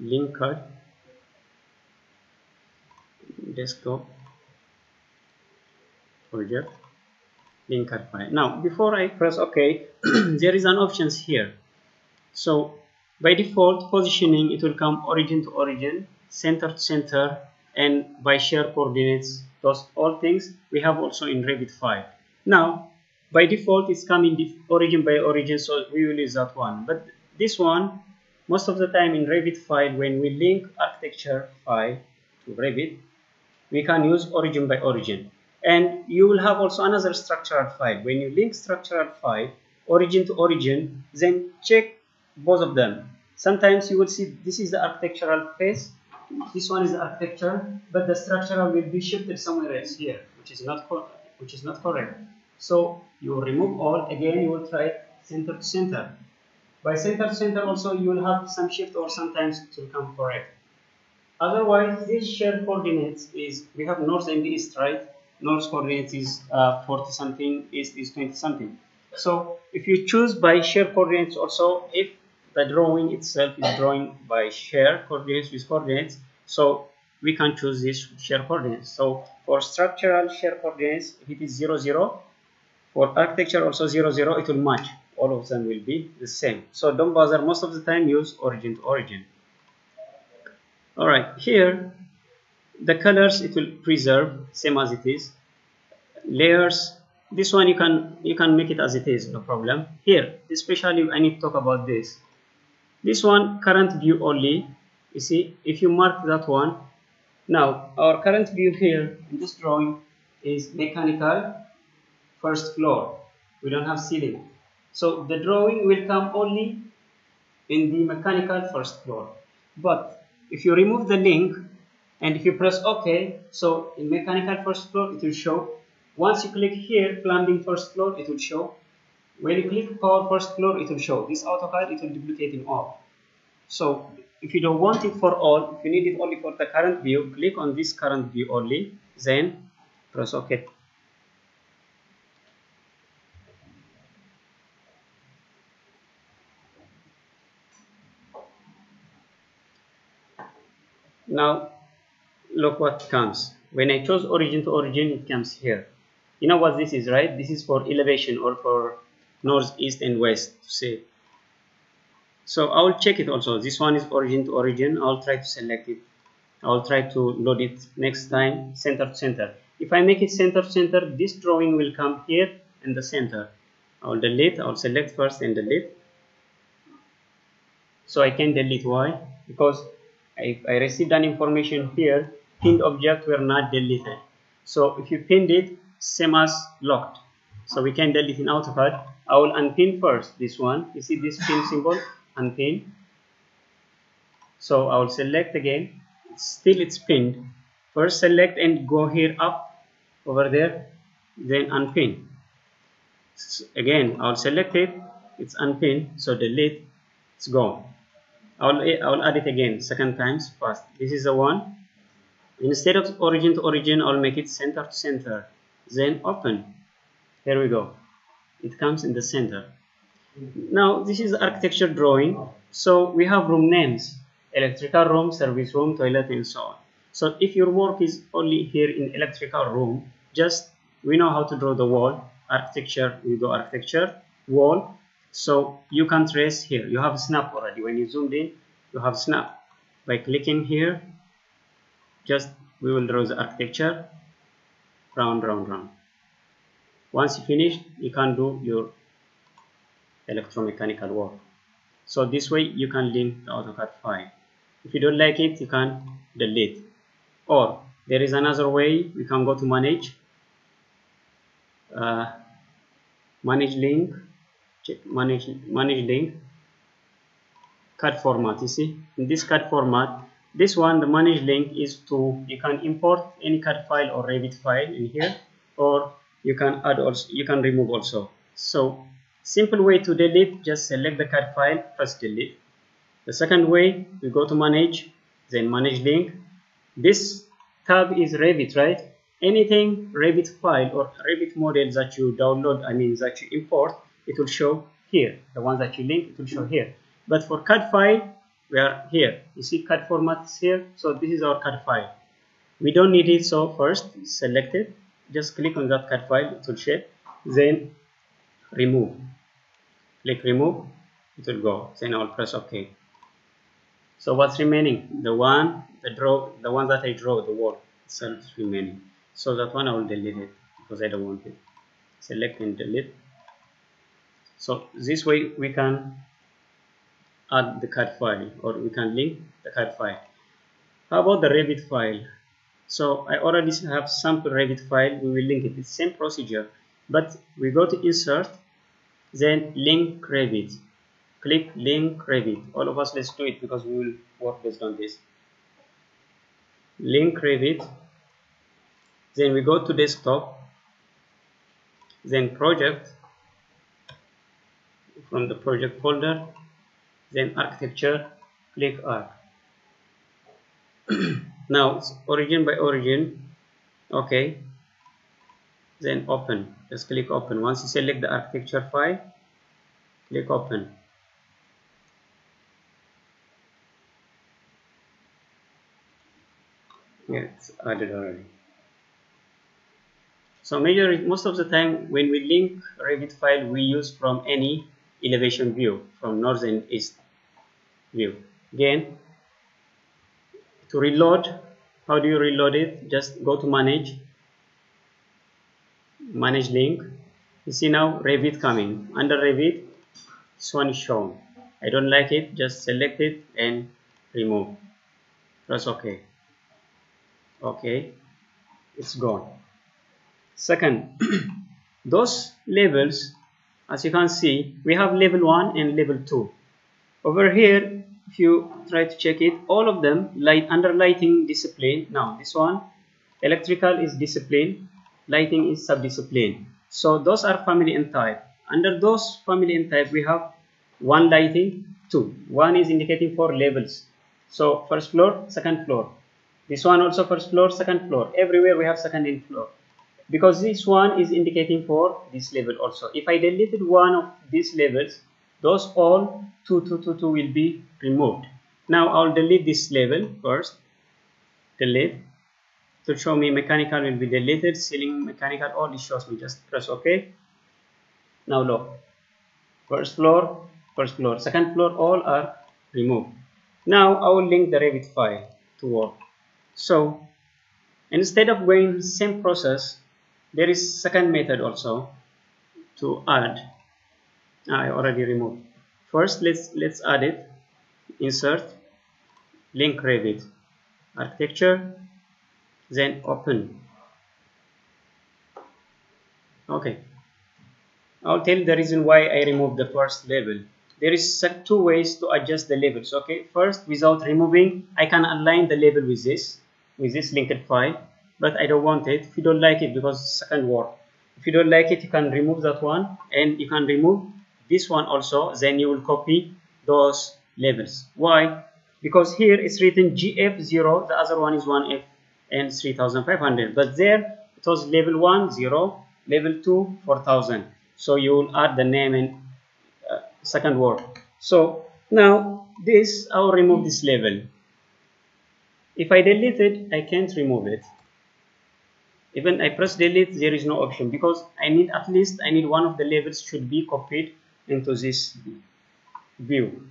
link CAD desktop project link CAD file now before I press OK there is an options here. So by default positioning it will come origin to origin center to center and by share coordinates those all things we have also in Revit file. Now by default it's coming origin by origin so we will use that one. But this one most of the time in Revit file when we link architecture file to Revit we can use origin by origin. And you will have also another structural file. When you link structural file origin to origin then check both of them. Sometimes you will see this is the architectural phase this one is the architecture but the structural will be shifted somewhere else here which is not which is not correct. So you remove all again you will try center to center by center to center also you will have some shift or sometimes it will come correct. Otherwise this shared coordinates is we have north and east right? North coordinates is uh, 40 something east is 20 something. So if you choose by share coordinates also if the drawing itself is drawing by share coordinates with coordinates so we can choose this share coordinates. So for structural share coordinates if it is 0 0 for architecture also 0 0 it will match all of them will be the same. So don't bother most of the time use origin to origin. All right here the colors it will preserve same as it is. Layers this one you can you can make it as it is no problem. Here especially I need to talk about this. This one current view only. You see if you mark that one now our current view here in this drawing is mechanical first floor. We don't have ceiling so the drawing will come only in the mechanical first floor. But if you remove the link and if you press ok so in mechanical first floor it will show. Once you click here plumbing first floor it will show. When you click power first floor it will show. This AutoCAD it will duplicate in all. So if you don't want it for all if you need it only for the current view click on this current view only then press ok now look what comes. When I chose origin to origin it comes here. You know what this is right? This is for elevation or for north east and west to say. So I will check it also. This one is origin to origin. I'll try to select it. I'll try to load it next time center to center. If I make it center to center this drawing will come here in the center. I'll delete I'll select first and delete. So I can delete. Why? Because if I received an information here pinned object were not deleted. So if you pinned it same as locked. So we can delete in AutoCAD I will unpin first this one. You see this pin symbol? Unpin. So I will select again. Still it's pinned. First select and go here up over there then unpin. Again I'll select it. It's unpinned. So delete. It's gone I'll, I'll add it again second times first. This is the one. Instead of origin to origin I'll make it center to center then open. Here we go. It comes in the center. Now this is architecture drawing. So we have room names electrical room service room toilet and so on. So if your work is only here in electrical room just we know how to draw the wall architecture we go architecture wall so you can trace here. You have snap already. When you zoomed in you have snap. By clicking here just we will draw the architecture. Round round round. Once you finish you can do your electromechanical work. So this way you can link the AutoCAD file. If you don't like it you can delete. Or there is another way. We can go to manage. Uh, manage link manage manage link CAD format you see? In this CAD format this one the manage link is to you can import any CAD file or Revit file in here or you can add also you can remove also. So simple way to delete just select the CAD file press delete. The second way we go to manage then manage link. This tab is Revit right? Anything Revit file or Revit model that you download I mean that you import it will show here. The ones that you link it will show here. But for CAD file we are here. You see CAD format is here. So this is our CAD file. We don't need it so first select it. Just click on that CAD file it will shape. Then remove. Click remove it will go. Then I'll press OK. So what's remaining? The one the draw the one that I draw the wall itself is remaining. So that one I will delete it because I don't want it. Select and delete so this way we can add the CAD file or we can link the CAD file. How about the Revit file? So I already have sample Revit file. We will link it the same procedure but we go to insert then link Revit. Click link Revit. All of us let's do it because we will work based on this. Link Revit. Then we go to desktop then project from the project folder then architecture click arc now origin by origin okay then open just click open. Once you select the architecture file click open. Yeah it's added already. So major most of the time when we link Revit file we use from any elevation view from north and east view. Again to reload how do you reload it? Just go to manage manage link. You see now Revit coming. Under Revit this one is shown. I don't like it just select it and remove. Press ok okay it's gone. Second those levels as you can see we have level 1 and level 2 over here if you try to check it all of them light under lighting discipline. Now this one electrical is discipline lighting is subdiscipline. So those are family and type. Under those family and type we have one lighting two. One is indicating for levels. So first floor second floor. This one also first floor second floor. Everywhere we have second in floor because this one is indicating for this level also. If I deleted one of these levels those all 2 2 2 2 will be removed. Now I'll delete this level first. Delete. To show me mechanical will be deleted. Ceiling mechanical all this shows me. Just press ok. Now look. First floor first floor. Second floor all are removed. Now I will link the Revit file to work. So instead of going same process there is second method also to add. I already removed. First let's let's add it. Insert link Revit architecture then open. Okay. I'll tell the reason why I removed the first level there is two ways to adjust the levels okay? First without removing I can align the level with this with this linked file but I don't want it. If you don't like it because second word if you don't like it you can remove that one and you can remove this one also then you will copy those levels why? Because here it's written gf0 the other one is 1f and 3500 but there it was level 1 0 level 2 4000 so you will add the name and uh, second word so now this I will remove this level if I delete it I can't remove it even I press delete there is no option because I need at least I need one of the labels should be copied into this view.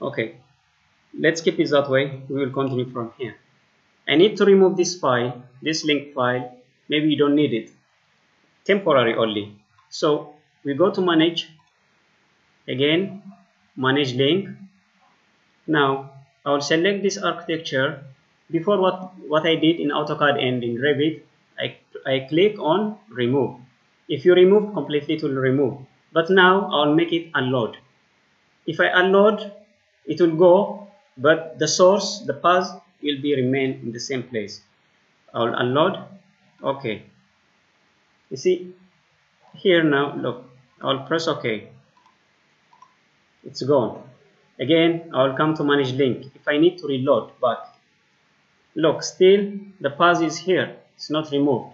Okay. Let's keep it that way. We will continue from here. I need to remove this file this link file. Maybe you don't need it. Temporary only. So we go to manage. Again manage link. Now I will select this architecture. Before what, what I did in AutoCAD and in Revit, I, click on remove. If you remove completely it will remove. But now I'll make it unload. If I unload, it will go, but the source, the path will be remain in the same place. I'll unload. Okay. You see, here now, look, I'll press OK. It's gone. Again, I'll come to manage link. If I need to reload back, look still the path is here it's not removed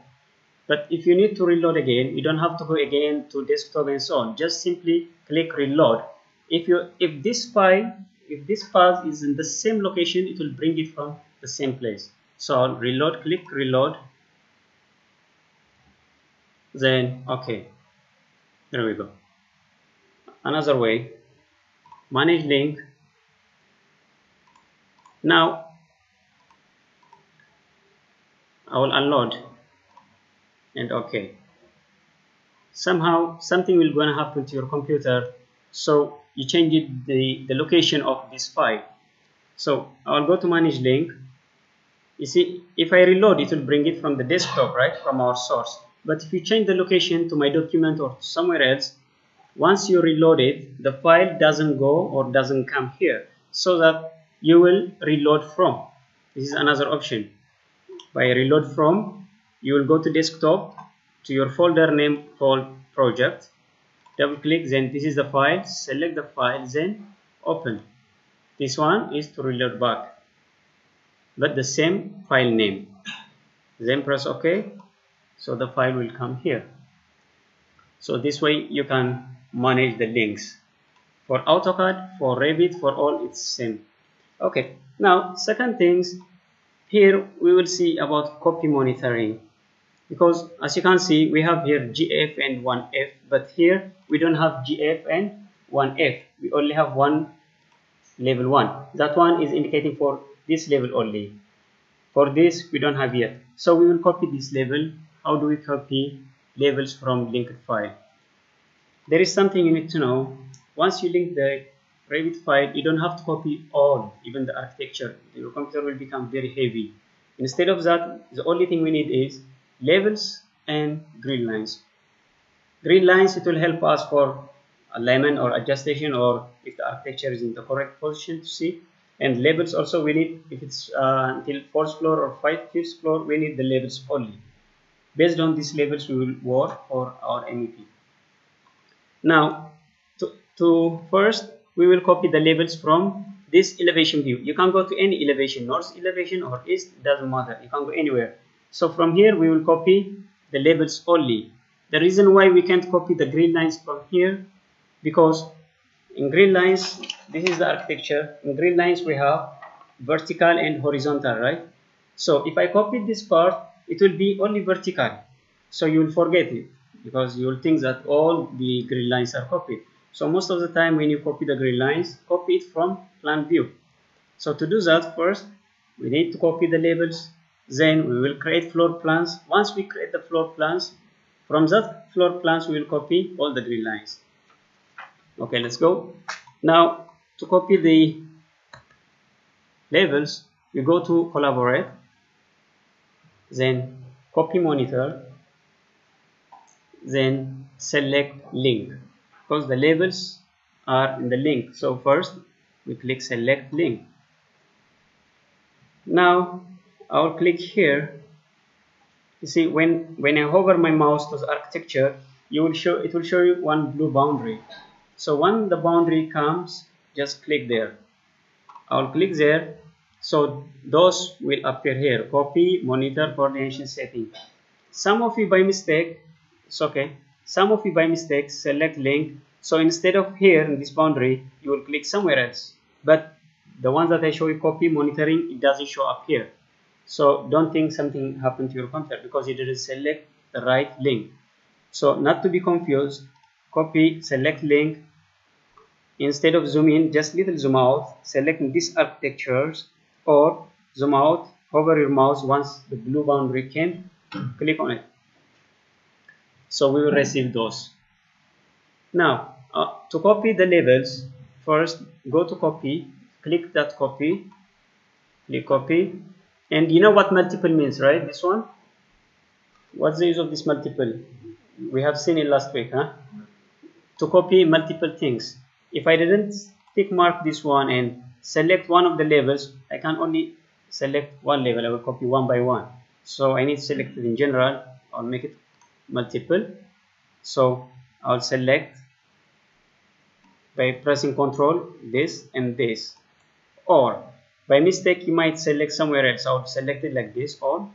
but if you need to reload again you don't have to go again to desktop and so on. Just simply click reload. If you if this file if this path is in the same location it will bring it from the same place. So I'll reload click reload. Then okay. There we go. Another way. Manage link. Now I will unload and okay. Somehow something will gonna happen to your computer. So you change it the, the location of this file. So I'll go to manage link. You see if I reload it will bring it from the desktop right from our source. But if you change the location to my document or somewhere else once you reload it the file doesn't go or doesn't come here. So that you will reload from. This is another option. By reload from you will go to desktop to your folder name called project. Double click then this is the file. Select the file then open. This one is to reload back but the same file name. Then press ok. So the file will come here. So this way you can manage the links for AutoCAD for Revit for all it's same. Okay now second things. Here we will see about copy monitoring because as you can see we have here GF and 1F but here we don't have GF and 1F we only have one level 1 that one is indicating for this level only. For this we don't have yet. So we will copy this level. How do we copy levels from linked file? There is something you need to know. Once you link the Revit file you don't have to copy all even the architecture. Your computer will become very heavy. Instead of that the only thing we need is levels and grid lines. Grid lines it will help us for alignment or adjustation or if the architecture is in the correct position to see. And levels also we need if it's uh, until fourth floor or five fifth floor we need the levels only. Based on these levels we will work for our MEP. Now to, to first we will copy the levels from this elevation view. You can go to any elevation north elevation or east doesn't matter. You can go anywhere so from here we will copy the labels only. The reason why we can't copy the grid lines from here because in grid lines this is the architecture. In grid lines we have vertical and horizontal right? So if I copy this part it will be only vertical. So you will forget it because you will think that all the grid lines are copied. So most of the time when you copy the grid lines copy it from plan view. So to do that first we need to copy the labels then we will create floor plans. Once we create the floor plans from that floor plans we will copy all the grid lines. Okay let's go. Now to copy the labels we go to collaborate then copy monitor then select link. Because the labels are in the link. So first we click select link. Now I'll click here. You see when when I hover my mouse to the architecture you will show it will show you one blue boundary. So when the boundary comes just click there. I'll click there. So those will appear here. Copy monitor coordination setting. Some of you by mistake it's okay. Some of you by mistake select link. So instead of here in this boundary you will click somewhere else. But the ones that I show you copy monitoring it doesn't show up here so don't think something happened to your computer because you didn't select the right link. So not to be confused copy select link. Instead of zoom in just little zoom out select these architectures or zoom out hover your mouse once the blue boundary came. Click on it. So we will receive those. Now uh, to copy the labels first go to copy click that copy click copy and you know what multiple means right? This one? What's the use of this multiple? We have seen it last week huh? To copy multiple things. If I didn't tick mark this one and select one of the labels I can only select one level I will copy one by one. So I need to select it in general I'll make it multiple. So I'll select by pressing control this and this. Or by mistake you might select somewhere else. I'll select it like this or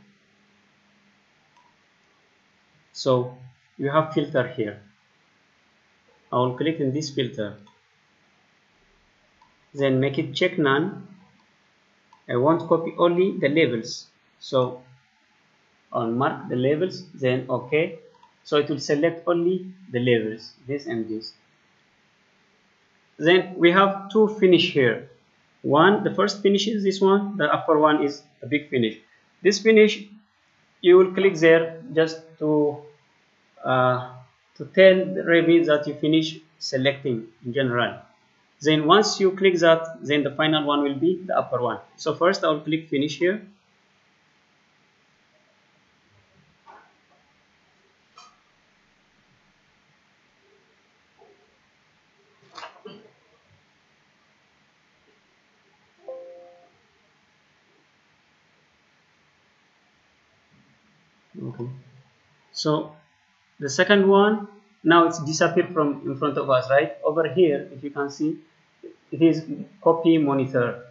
so you have filter here. I will click in this filter. Then make it check none. I want to copy only the labels. So on mark the labels then okay so it will select only the labels this and this. Then we have two finish here one the first finish is this one the upper one is a big finish. This finish you will click there just to uh, to tell the Revit that you finish selecting in general. Then once you click that then the final one will be the upper one. So first I will click finish here so the second one now it's disappeared from in front of us right? Over here if you can see it is copy monitor.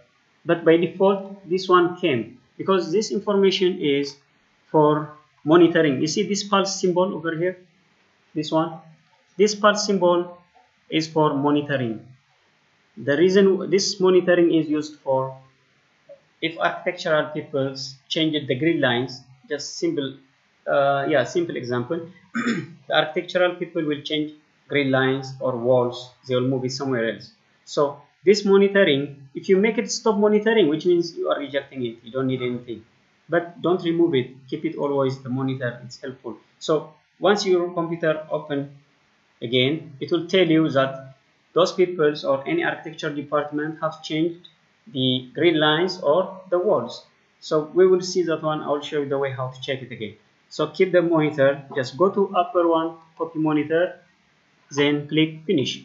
But by default this one came because this information is for monitoring. You see this pulse symbol over here? This one? This pulse symbol is for monitoring. The reason this monitoring is used for if architectural people change the grid lines just simple uh, yeah simple example. The architectural people will change grid lines or walls. They will move it somewhere else. So this monitoring if you make it stop monitoring which means you are rejecting it you don't need anything. But don't remove it. Keep it always the monitor. It's helpful. So once your computer open again it will tell you that those people or any architecture department have changed the grid lines or the walls. So we will see that one. I'll show you the way how to check it again so keep the monitor just go to upper one copy monitor then click finish.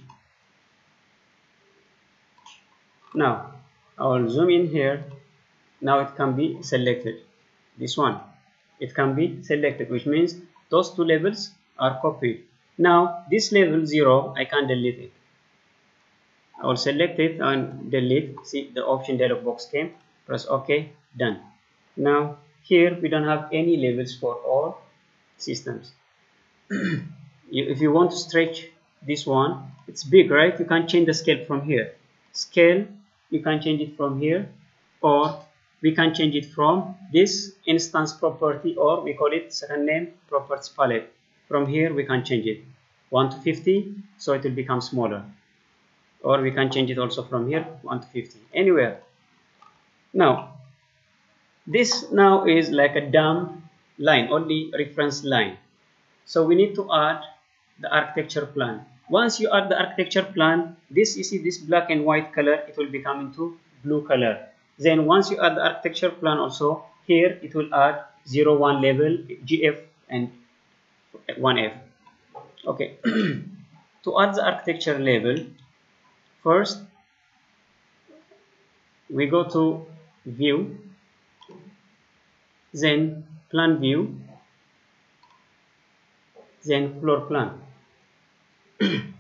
Now I will zoom in here. Now it can be selected this one. It can be selected which means those two labels are copied. Now this level 0 I can delete it. I will select it and delete. See the option dialog box came. Press ok done. Now here we don't have any labels for all systems. If you want to stretch this one it's big right? You can change the scale from here. Scale you can change it from here or we can change it from this instance property or we call it second name properties palette. From here we can change it. 1 to 50 so it will become smaller. Or we can change it also from here 1 to 50 anywhere. Now this now is like a dumb line only reference line. So we need to add the architecture plan. Once you add the architecture plan this you see this black and white color it will become into blue color. Then once you add the architecture plan also here it will add 0 1 level gf and 1f okay. To add the architecture level first we go to view then plan view. Then floor plan.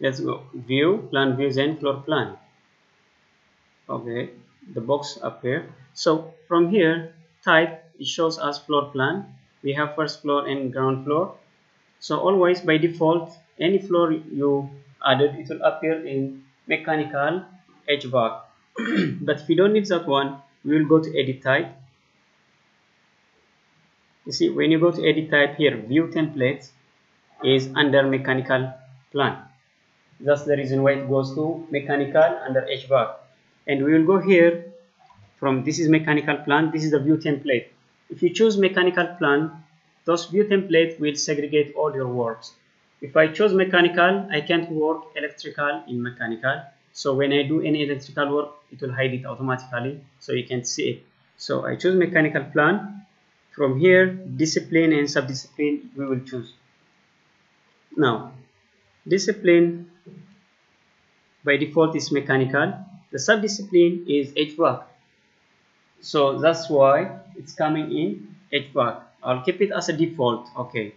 Let's go. View plan views and floor plan. Okay the box up here. So from here type it shows us floor plan. We have first floor and ground floor. So always by default any floor you added it will appear in mechanical HVAC but if you don't need that one we will go to edit type you see when you go to edit type here view template is under mechanical plan. That's the reason why it goes to mechanical under HVAC and we will go here from this is mechanical plan this is the view template. If you choose mechanical plan those view template will segregate all your works. If I choose mechanical I can't work electrical in mechanical. So when I do any electrical work it will hide it automatically so you can see it. So I choose mechanical plan from here discipline and subdiscipline we will choose. Now discipline by default is mechanical. The subdiscipline is HVAC so that's why it's coming in HVAC I'll keep it as a default. Okay.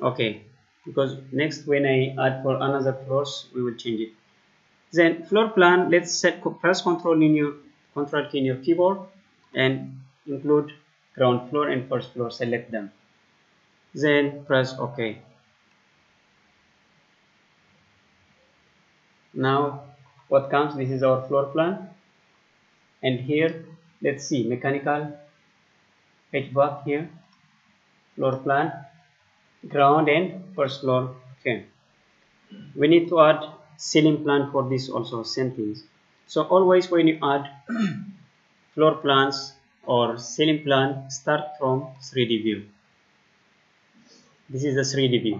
Okay. Because next when I add for another floors we will change it. Then floor plan let's set press control in your control key in your keyboard and include ground floor and first floor select them. Then press ok. Now what comes? This is our floor plan. And here let's see mechanical HVAC here floor plan ground and first floor okay we need to add ceiling plan for this also same things. So always when you add floor plans or ceiling plan start from 3d view. This is the 3d view.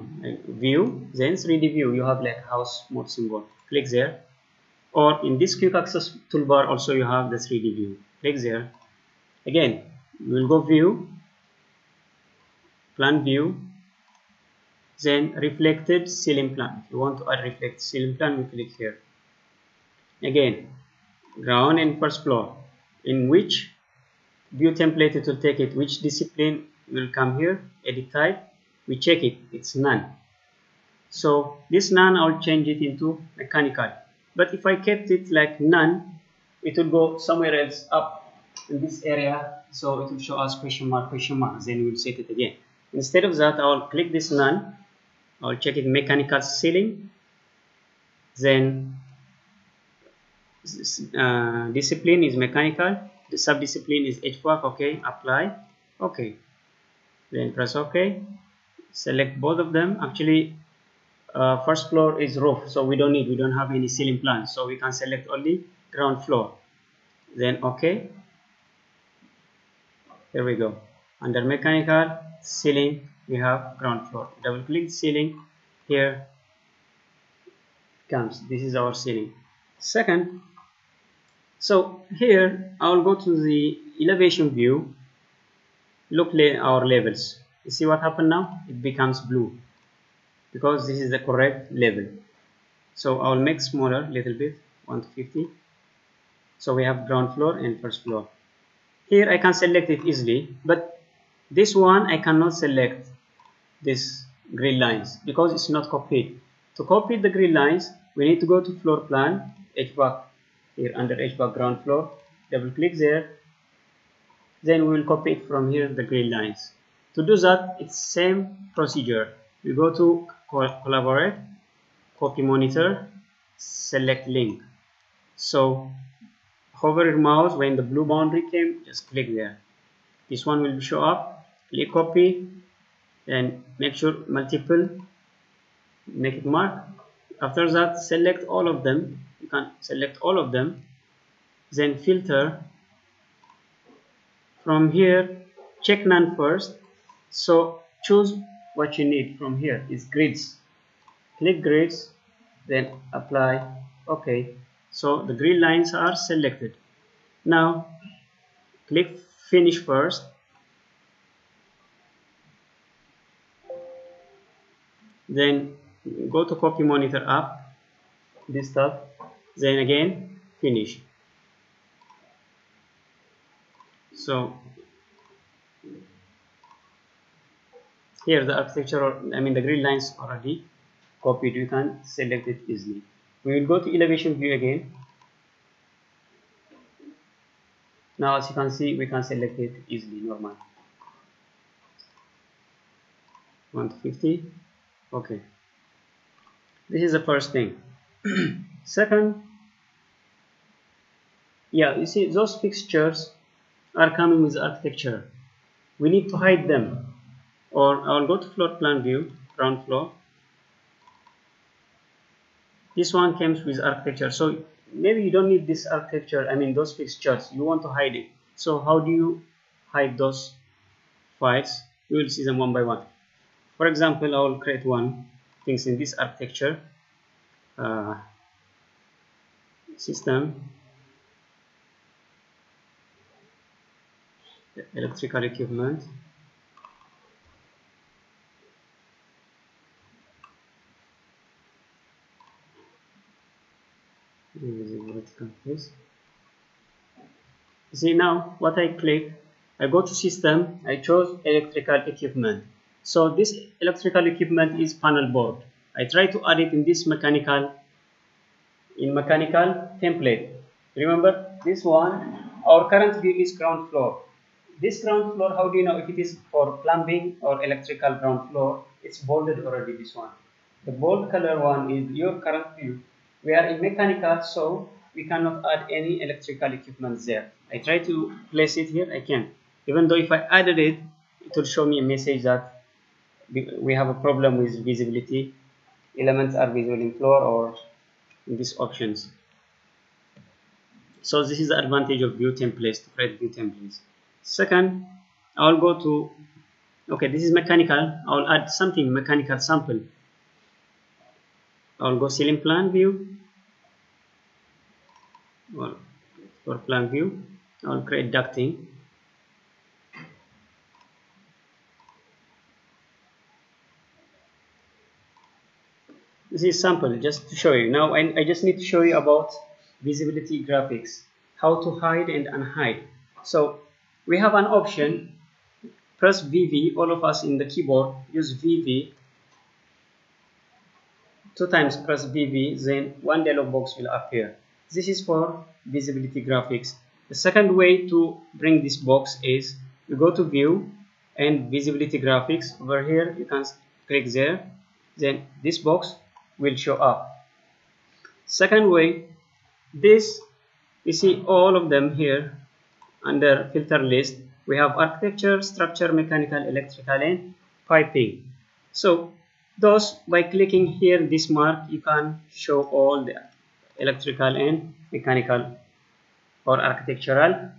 View then 3d view you have like house mode symbol. Click there. Or in this quick access toolbar also you have the 3d view. Click there. Again we will go view plan view then reflected ceiling plan. If you want to add reflect ceiling plan we click here. Again ground and first floor in which view template it will take it. Which discipline will come here? Edit type. We check it. It's none. So this none I'll change it into mechanical. But if I kept it like none it will go somewhere else up in this area. So it will show us question mark question mark. Then we'll set it again. Instead of that I'll click this none. I'll check it mechanical ceiling. Then uh, discipline is mechanical the subdiscipline is HVAC okay apply okay. Then press ok. Select both of them. Actually uh, first floor is roof so we don't need we don't have any ceiling plan so we can select only ground floor. Then okay here we go. Under mechanical ceiling we have ground floor. Double click ceiling. Here comes this is our ceiling. Second so here I will go to the elevation view. Look at our levels. You see what happened now? It becomes blue. Because this is the correct level. So I'll make smaller little bit 1 to 50 so we have ground floor and first floor. Here I can select it easily but this one I cannot select this grid lines because it's not copied. To copy the grid lines we need to go to floor plan HVAC here under HVAC background floor. Double click there. Then we will copy it from here the grid lines. To do that it's same procedure. We go to collaborate copy monitor select link. So hover your mouse when the blue boundary came just click there. This one will show up click copy and make sure multiple make it mark. After that select all of them you can select all of them then filter. From here check none first. So choose what you need from here. Is grids. Click grids then apply. Okay so the grid lines are selected. Now click finish first. Then go to copy monitor app. This stuff then again finish. So here the architecture I mean the grid lines already copied. You can select it easily. We will go to elevation view again. Now as you can see we can select it easily normal. 150 okay. This is the first thing. Second yeah you see those fixtures are coming with architecture. We need to hide them. Or I'll go to floor plan view ground floor. This one comes with architecture. So maybe you don't need this architecture I mean those fixtures. You want to hide it. So how do you hide those files? You will see them one by one. For example I will create one things in this architecture uh, system electrical equipment. See now what I click I go to system I chose electrical equipment. So this electrical equipment is panel board. I try to add it in this mechanical in mechanical template. Remember this one our current view is ground floor this ground floor how do you know if it is for plumbing or electrical ground floor? It's bolded already this one. The bold color one is your current view. We are in mechanical so we cannot add any electrical equipment there. I try to place it here I can't even though if I added it it will show me a message that we have a problem with visibility. Elements are visible in floor or in these options. So this is the advantage of view templates to create view templates second I'll go to okay this is mechanical. I'll add something mechanical sample. I'll go ceiling plan view. Well, for plan view. I'll create ducting this is sample just to show you. Now I, I just need to show you about visibility graphics. How to hide and unhide. So we have an option. Press VV all of us in the keyboard use VV two times press VV then one dialog box will appear. This is for visibility graphics. The second way to bring this box is you go to view and visibility graphics. Over here you can click there. Then this box will show up. Second way this you see all of them here under filter list we have architecture structure mechanical electrical and piping. So those by clicking here this mark you can show all the electrical and mechanical or architectural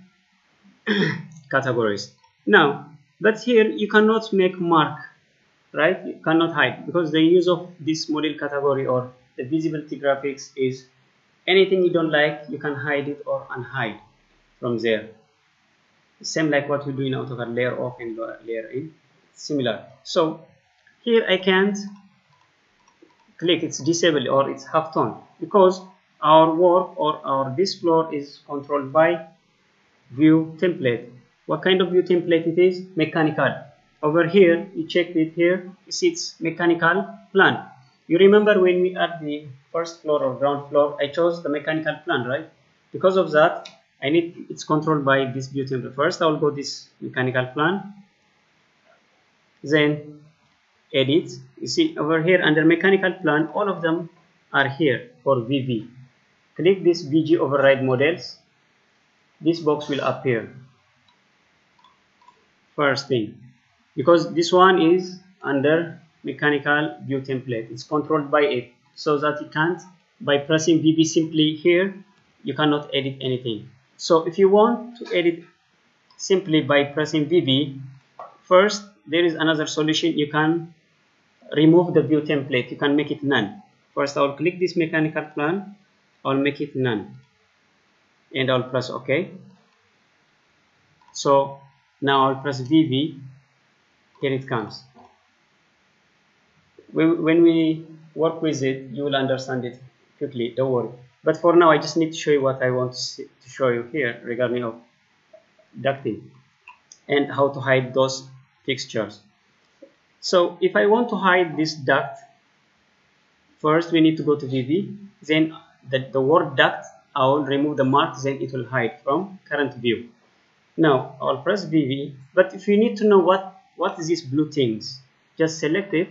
categories. Now but here you cannot make mark right? You cannot hide because the use of this model category or the visibility graphics is anything you don't like you can hide it or unhide from there same like what we do in AutoCAD layer off and layer in. Similar. So here I can't click it's disabled or it's half tone because our work or our this floor is controlled by view template. What kind of view template it is? Mechanical. Over here you check it here you see it's mechanical plan. You remember when we at the first floor or ground floor I chose the mechanical plan right? Because of that I need it's controlled by this view template first. I'll go this mechanical plan. Then edit. You see over here under mechanical plan all of them are here for VV click this VG override models. This box will appear. First thing. Because this one is under mechanical view template. It's controlled by it. So that you can't by pressing VV simply here you cannot edit anything so if you want to edit simply by pressing VV first there is another solution. You can remove the view template. You can make it none. First I'll click this mechanical plan. I'll make it none. And I'll press OK. So now I'll press VV here it comes. When we work with it you will understand it quickly. Don't worry but for now I just need to show you what I want to, see, to show you here regarding of ducting and how to hide those fixtures. So if I want to hide this duct first we need to go to VV then the, the word duct I will remove the mark then it will hide from current view. Now I'll press VV but if you need to know what what is this blue things just select it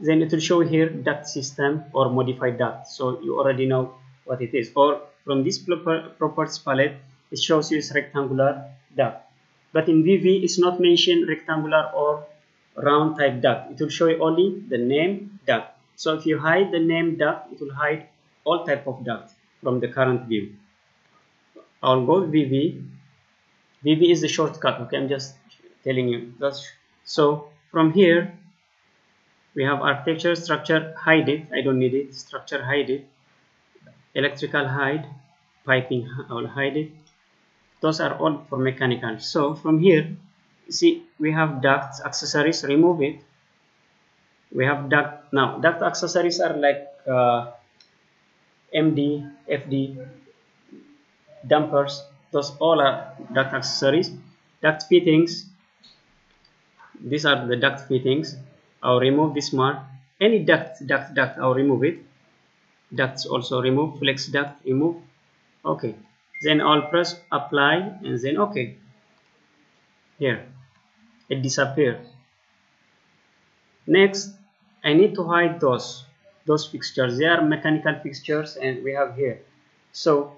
then it will show here duct system or modified duct so you already know what it is. Or from this properties palette it shows you rectangular duct but in VV it's not mentioned rectangular or round type duct it will show you only the name duct so if you hide the name duct it will hide all type of duct from the current view. I'll go VV VV is the shortcut okay? I'm just telling you. That's so from here we have architecture structure hide it I don't need it. Structure hide it electrical hide piping I will hide it those are all for mechanical. So from here see we have ducts accessories remove it. We have duct now duct accessories are like uh, MD FD dampers those all are duct accessories. Duct fittings. These are the duct fittings I'll remove this mark. Any duct duct duct I'll remove it. Ducts also remove. Flex duct remove. Okay. Then I'll press apply and then okay. Here. It disappears. Next I need to hide those those fixtures. They are mechanical fixtures and we have here. So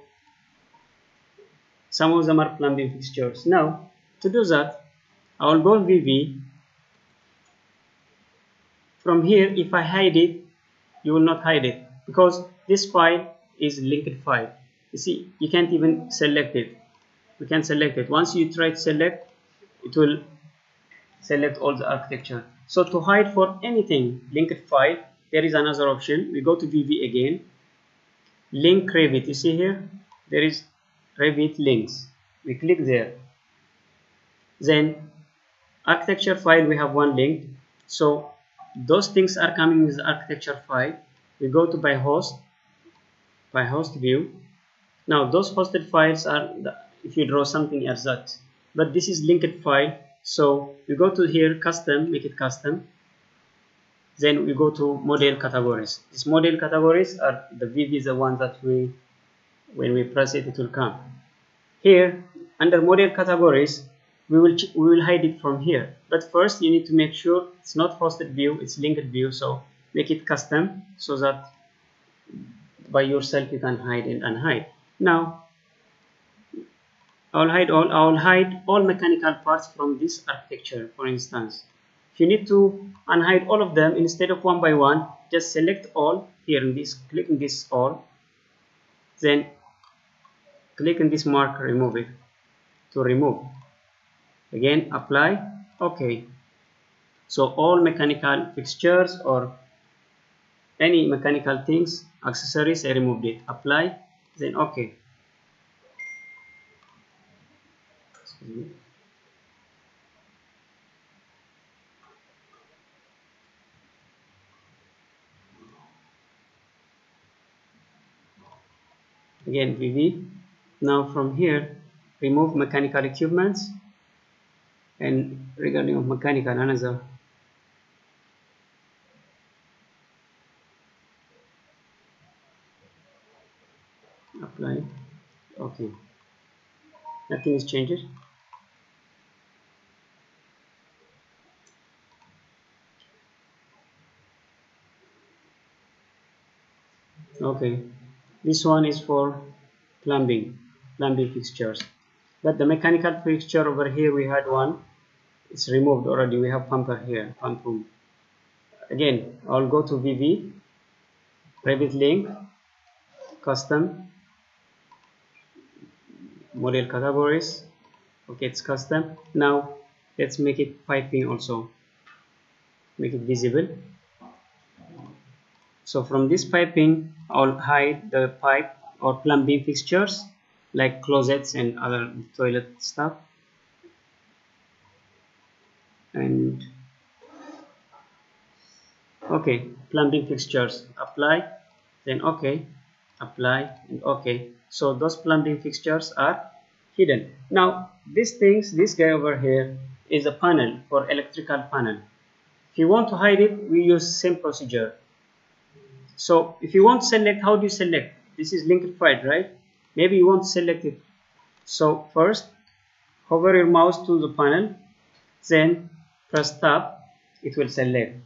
some of them are plumbing fixtures. Now to do that I will go VV from here if I hide it you will not hide it. Because this file is linked file. You see you can't even select it. We can select it. Once you try to select it will select all the architecture. So to hide for anything linked file there is another option. We go to VV again. Link Revit. You see here? There is Revit links. We click there. Then architecture file we have one link. So those things are coming with architecture file. We go to by host by host view. Now those hosted files are the, if you draw something as that. But this is linked file. So we go to here custom make it custom. Then we go to model categories. These model categories are the VV the one that we when we press it it will come. Here under model categories we will we will hide it from here. But first you need to make sure it's not hosted view it's linked view. So make it custom so that by yourself you can hide and unhide now I'll hide all I'll hide all mechanical parts from this architecture for instance. If you need to unhide all of them instead of one by one just select all here in this click in this all then click in this mark remove it to remove again apply. Okay. So all mechanical fixtures or any mechanical things accessories I removed it. Apply. Then okay. Again VV now from here remove mechanical equipments and regarding of mechanical another apply okay. Nothing is changed? Okay. This one is for plumbing. Plumbing fixtures but the mechanical fixture over here we had one. It's removed already. We have pumper here pump room. Again I'll go to VV Revit link custom model categories. Okay it's custom. Now let's make it piping also. Make it visible. So from this piping I'll hide the pipe or plumbing fixtures like closets and other toilet stuff. And okay plumbing fixtures apply then okay apply and okay. So those plumbing fixtures are hidden. Now these things this guy over here is a panel for electrical panel. If you want to hide it we use same procedure. So if you want select how do you select? This is linked file right maybe you want to select it. So first hover your mouse to the panel then press tab it will select.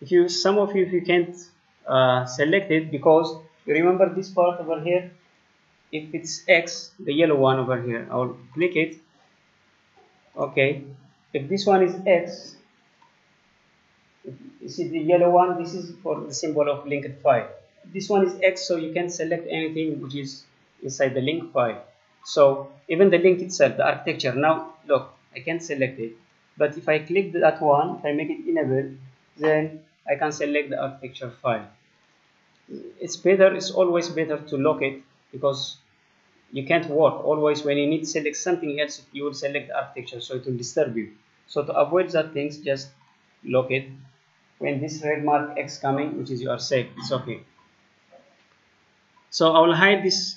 If you some of you if you can't uh, select it because you remember this part over here if it's X the yellow one over here I'll click it. Okay if this one is X see the yellow one this is for the symbol of linked file this one is X so you can select anything which is inside the link file. So even the link itself the architecture now look I can select it. But if I click that one if I make it enable then I can select the architecture file. It's better it's always better to lock it because you can't work. Always when you need to select something else you will select architecture so it will disturb you. So to avoid that things just lock it. When this red mark X coming which is you are safe it's okay. So I will hide this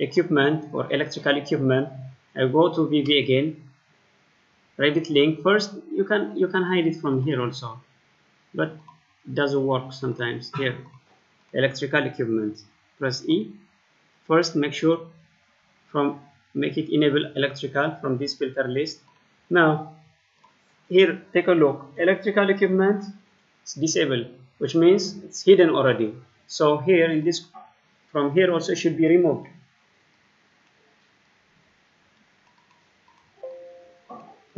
equipment or electrical equipment. I go to VV again. Revit link. First you can you can hide it from here also. But it doesn't work sometimes here. Electrical equipment. Press E. First make sure from make it enable electrical from this filter list. Now here take a look. Electrical equipment is disabled which means it's hidden already. So here in this from here also should be removed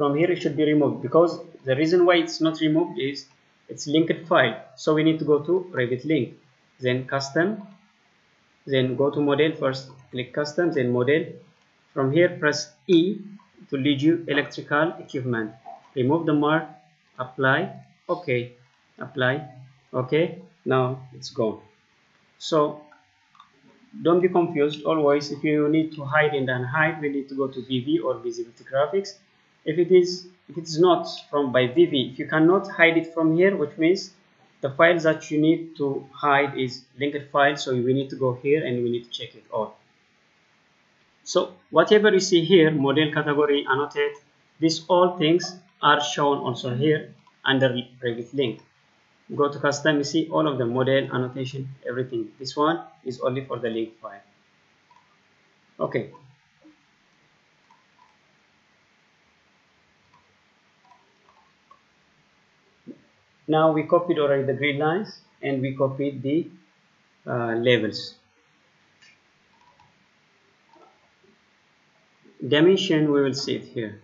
from here it should be removed because the reason why it's not removed is it's linked file. So we need to go to Revit link then custom then go to model first click custom then model. From here press E to lead you electrical equipment. Remove the mark apply okay apply okay now it's gone. So don't be confused. Always if you need to hide and unhide we need to go to VV or visibility graphics if it is if it is not from by VV if you cannot hide it from here which means the files that you need to hide is linked file so we need to go here and we need to check it all. So whatever you see here model category annotate these all things are shown also here under Revit link. Go to custom you see all of the model annotation everything. This one is only for the link file. Okay now we copied already the grid lines and we copied the uh, levels dimension we will see it here